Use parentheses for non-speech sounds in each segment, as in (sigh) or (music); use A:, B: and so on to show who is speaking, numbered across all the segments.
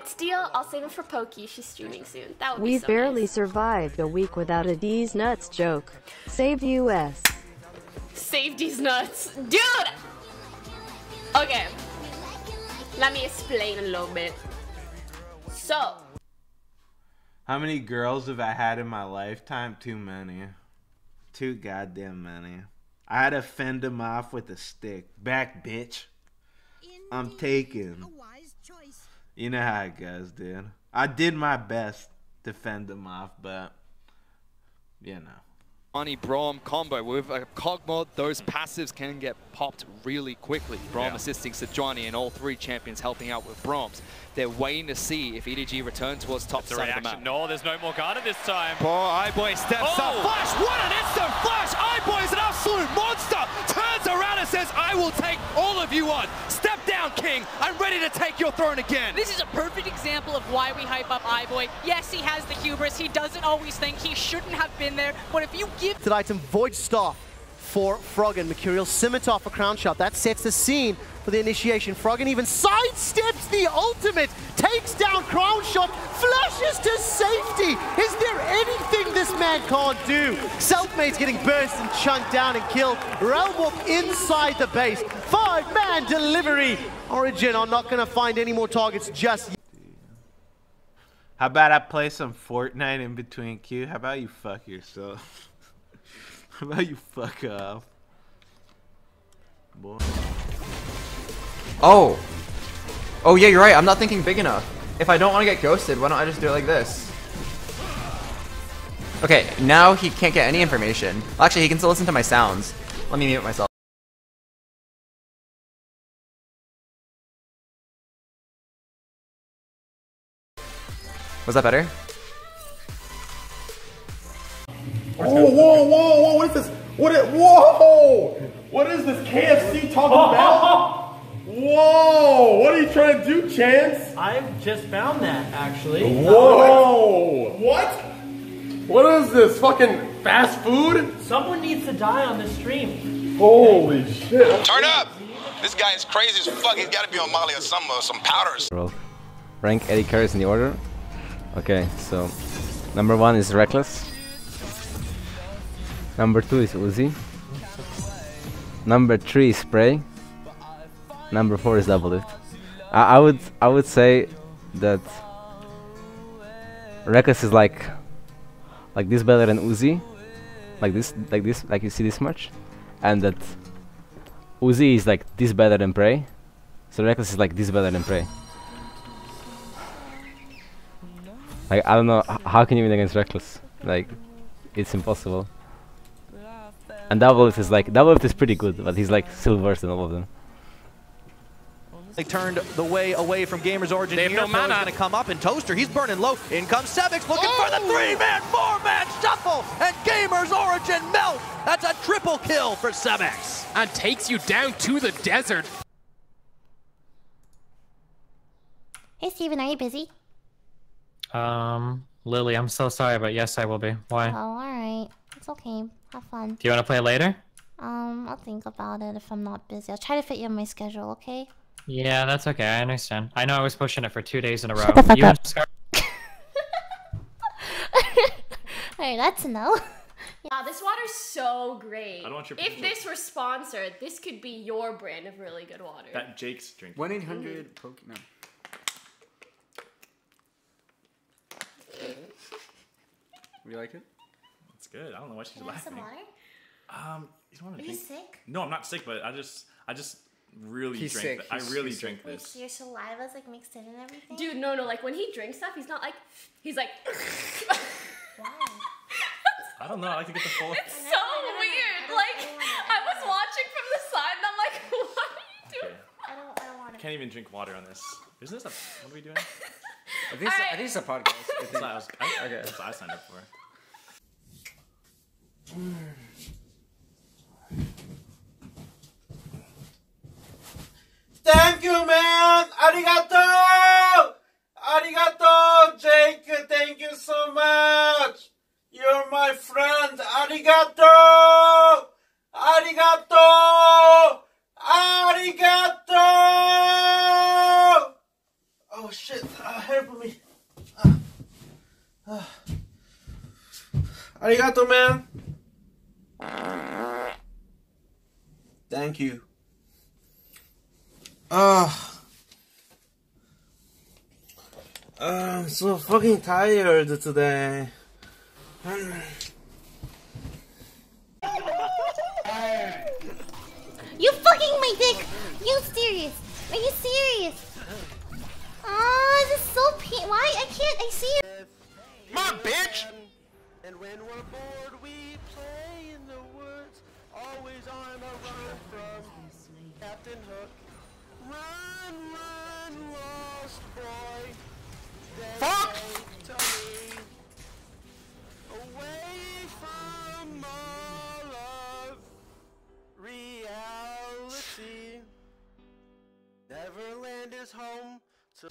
A: Nuggets deal, I'll save it for Poki. She's streaming soon. That would
B: We've
A: so
B: barely
A: nice.
B: survived a week without a D's nuts joke. Saved US.
A: Save these nuts. Dude! Okay. Let me explain a little bit. So,
C: How many girls have I had in my lifetime? Too many. Too goddamn many. I had to fend them off with a stick. Back, bitch. I'm taken. You know how it goes, dude. I did my best to fend them off, but you know.
D: Johnny Braum combo. With a Kog'Maw, those passives can get popped really quickly. Braum
C: Yeah.
D: assisting Sejuani and all three champions helping out with Braums. They're waiting to see if EDG return towards top
E: It's a
D: side of the map.
E: No, there's no more Morgana this time.
D: Poor iBoy steps
E: Oh!
D: up. Flash, what an instant flash! iBoy is an absolute monster! Turns around and says, I will take all of you on. Step down, King. I'm ready to take your throne again.
F: This is a perfect example of why we hype up iBoy. Yes, he has the hubris. He doesn't always think he shouldn't have been there. But if you give
G: That item Void Staff for Froggen. Mercurial Scimitar for Crownshot. That sets the scene for the initiation. Froggen even sidesteps the ultimate, takes down Crown Shot, flashes to safety. Is there anything this man can't do? Selfmade's getting burst and chunked down and killed. Realm Warp inside the base. Five-man delivery. Origin are not going to find any more targets just yet.
C: How about I play some Fortnite in between queue? How about you fuck yourself? (laughs) How about you fuck off? Boy.
H: Oh! Oh yeah, you're right, I'm not thinking big enough. If I don't want to get ghosted, why don't I just do it like this? Okay, now he can't get any information. Well, actually, he can still listen to my sounds. Let me mute myself. Was that better?
I: Whoa, whoa, whoa, whoa, what is this? What is, whoa! What is this KFC talking oh. about? (laughs) Whoa! What are you trying to do, Chance?
J: I just found that actually.
I: Whoa! What? What is this? Fucking fast food?
J: Someone needs to die on this stream.
I: Holy shit.
K: Turn up! This guy is crazy as fuck. He's got to be on Molly or some uh, some powders.
L: Bro. Rank Eddie carries in the order. Okay, so number one is Rekkles. Number two is Uzi. Number three is Spray. Number four is Double. I, I would I would say that Rekkles is like like this better than Uzi, like this like this like you see this much, and that Uzi is like this better than PraY. So Rekkles is like this better than PraY. Like I don't know how can you win against Rekkles? Like it's impossible. And Doublelift is like Doublelift is pretty good, but he's like still worse than all of them.
M: They turned the way away from Gamers Origin
E: They have
M: here.
E: no mana.
M: going to come up, and Toaster, he's burning low. In comes Sevix looking for the three-man, four-man shuffle, and Gamers Origin melt. That's a triple kill for Sevix.
N: And takes you down to the desert.
O: Hey Steven, are you busy?
P: Um, Lily, I'm so sorry, but yes, I will be. Why?
O: Oh, alright. It's okay. Have fun.
P: Do you want to play later?
O: Um, I'll think about it if I'm not busy. I'll try to fit you in my schedule, okay?
P: Yeah, that's okay. I understand. I know I was pushing it for two days in a row.
O: Shut the fuck
P: you
O: up.
P: and Scar-
O: Alright, that's a no. (laughs)
A: Wow, this water's so great.
E: I don't want your
A: if this were sponsored, this could be your brand of really good water.
E: That Jake's drink.
Q: 1 800 Pokemon. (laughs) You like it?
E: It's good. I don't know why she's
O: Can I have some
E: laughing.
O: water?
E: Um, you don't want
O: Are
E: to
O: you sick?
E: No, I'm not sick, but I just, I just really
Q: He's
E: drink.
Q: sick.
E: th- I really drink
O: Wait,
E: this.
O: so your saliva's like mixed in and everything?
A: Dude, no, no. Like when he drinks stuff, he's not like. He's like. (laughs)
E: I don't know. I like to get the full.
A: It's so weird. Like I was watching from the side, and I'm like, (laughs) what are you doing?
O: I don't, I don't want
E: I can't even drink water on this. Isn't this a? What are we doing?
Q: I think, it's, I think it's a podcast. (laughs) I
E: That's
Q: think.
E: what I, was, I,
Q: Okay.
E: that's what I signed up for.
C: Thank you, man. Arigato. Arigato, Jake. Thank you so much. You're my friend. Arigato. Arigato. Arigato. Oh, shit. Ah, uh, help me. Ah. Ah. Arigato, man. Thank you. Ah. I'm so fucking tired today.
O: You fucking my dick! You serious? Are you serious? Oh, this is so pain. Why? I can't. I see it.
R: My bitch!
S: And when we're bored, we play in the woods. Always on a run from Captain Hook. Run, run, lost boy.
R: Fuck!
S: Away from all of reality. Neverland is home to.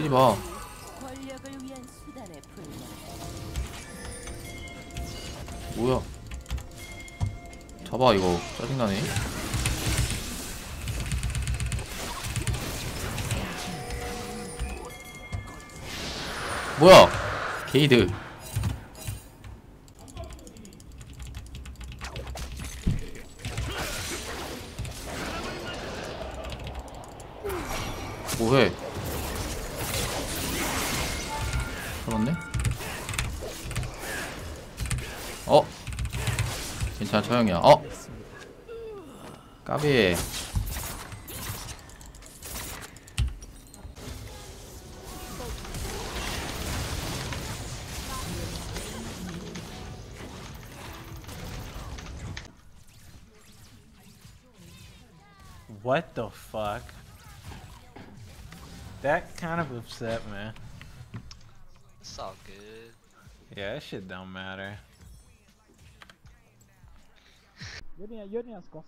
H: 치지 마. 뭐야? 잡아 이거 짜증나네. 뭐야? 게이드. 괜찮아 저 형이야 어? 까비
C: What the fuck? That kind of upset me.
T: It's all good.
C: Yeah, that shit don't matter.
U: Gör dina, gör dina skott.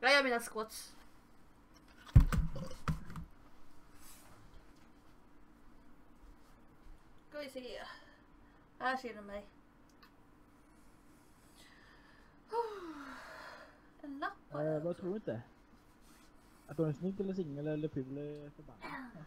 V: Jag gör mina squats. Ska vi se. Här ser du mig. (sighs) En lapp har jag
U: Eh, vad tror du inte? Att hon är snygg eller singel eller ful eller förbannad?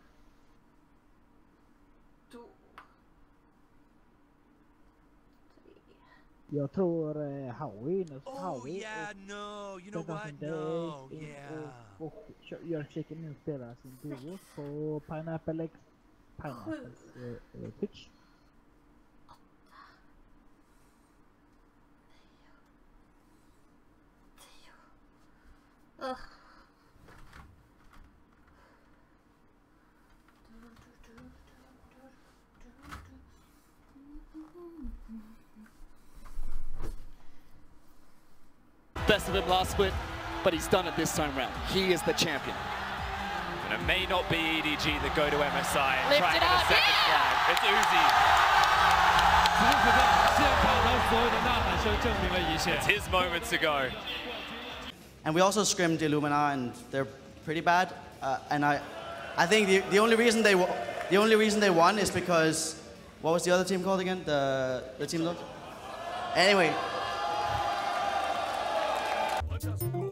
U: Jag tror eh, Howie, när
F: Oh,
U: Howie
F: yeah,
U: och
F: no, you know
U: Stefan
F: what?
U: Days
F: No,
U: in-
F: yeah.
U: och, och kö- gör försöker nu spela sin duo på Pineapple X Pineapples (laughs) eh, eh, Twitch.
V: Ugh.
D: Best of him last split, but he's done it this time round. He is the champion.
F: And it may not be EDG that go to MSI and
D: Lift
F: try
D: it
F: and get
D: up,
F: a second flag. It's
D: Uzi.，It's
F: his moment to go.
W: And we also scrimmed Illumina, and they're pretty bad. Uh, and I, I think the, the only reason they the only reason they won is because what was the other team called again? The the team look. Anyway.
X: Number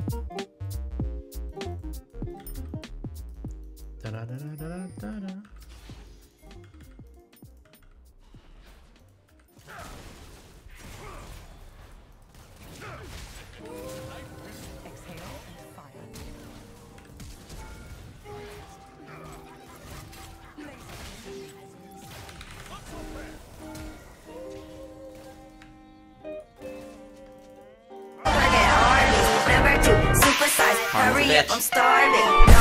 X: I'm starving.